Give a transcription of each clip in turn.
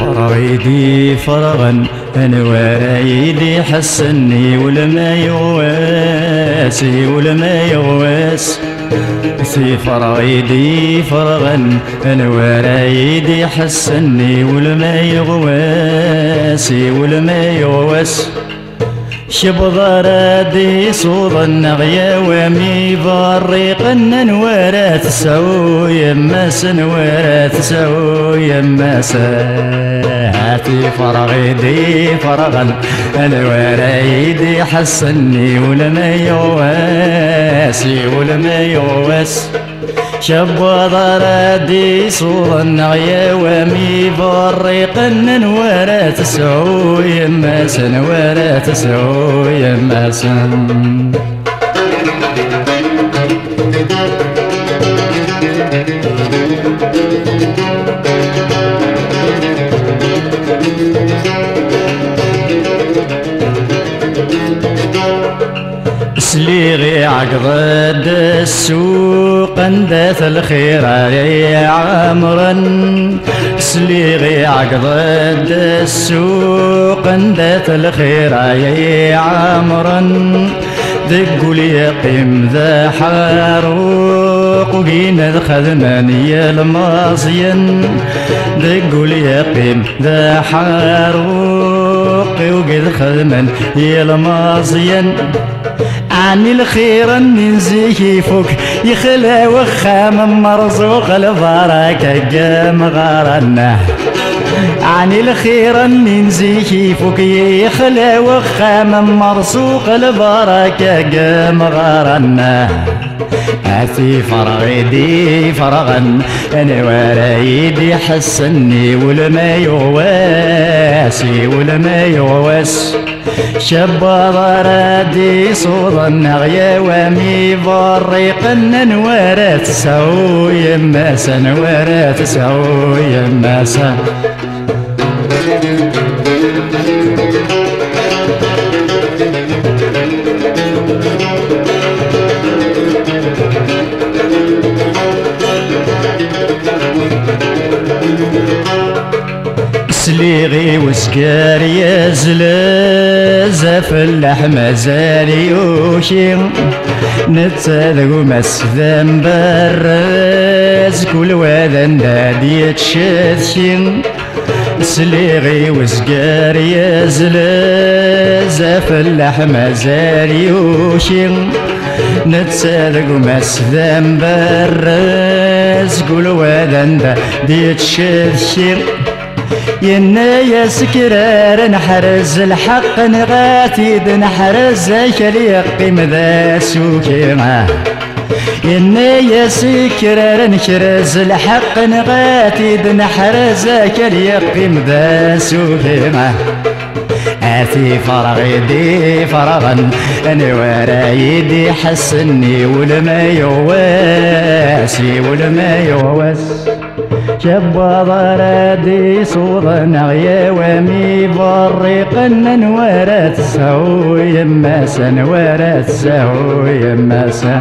فرغيدي فرغا أنا ورايدي حسني ولما يغواسي ولما يغواس سي فرغيدي فرغا أنا ورايدي حسني ولما يغواسي ولما يغواس شبضرادي صوض النغيا ومي بريق نورا تسعو يما سنورا تسعو يما هاتي فرغي دي فرغا. الورا يدي حسني ولما يواسي ولما يواس شب ضردي صور النغيا ومي بريق نورا تسعو يما سنورا تسعو يما سن. سليغي عقد السوق اندث الخير يا عمرا. سليغي عقد السوق اندث الخير يا عمرا. دقوا لي قيم ذا حاروق وقينا ذا خذناني الماصين دقوا لي قيم ذا حاروق وقيد خذمن يا الماصين عن الخير ننزيه فوق. يخلى وخام مرزوق البركة قام غارنا. عن الخير ننزيه فوق. يخلى وخام مرزوق البركة قام غارنا. أثي فرغيدي فرغا أنا ورايدي حسني ولما يغواسي ولما يغواس شب ضرادي صوض النغيا ومي بريق نورات سو يما سنورات سو يما سليغي وسكار يا زلازة اللحمة زالي وشي. نتسالق مس ذنب الراس كل وذن دادي يتشاثشي سليغي وسكار يا زلازة اللحمة زالي وشي. نتسالق مس ذنب الراس كل وذن دادي يتشاثشي ينا يا سكرار نحرز الحق نغاتي نحرز كليقي مذا سوكيما ينا يا سكرار نحرز الحق نغاتي نحرز كليقي مذا سوكيما آتي فرغ يدي فرغا أنا ورا حسني ولما يواسي ولما يواس شب ضرادي صوض نغيا ومي بريق نورات سهو يما سنورات سهو يما سن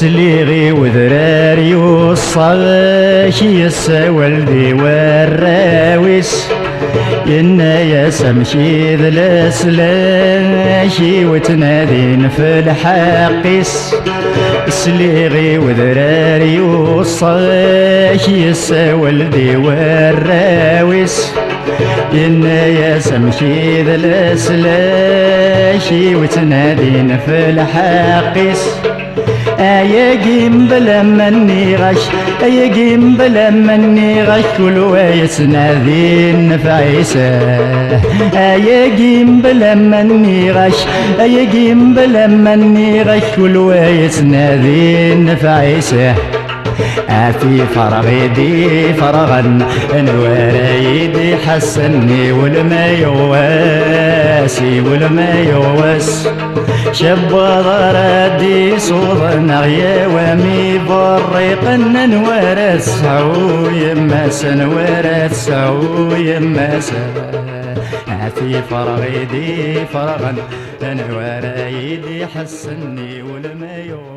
سليغي وذراري والصغاشي السوالدي والراويس. ينا يا سمشي الاسلاشي وتنادين في الحقيس سليغي وذراري والصغاشي السوالدي والراويس. ينا يا سمشي الاسلاشي وتنادين في الحقيس ايقيم بلا مني غش ايقيم بلا مني غش كل ويس نادي نفعيسه ايقيم بلا مني غش ايقيم بلا مني غش كل ويس نادي نفعيسه في فرغ دي فرغا انوار يدي حسني والما يواسي والما يواس. شب ضردي صوض نغيا ومي بريق نوار سعو يما سنوار سعو يما في فرغ دي فرغا انوار يدي حسني والما يواس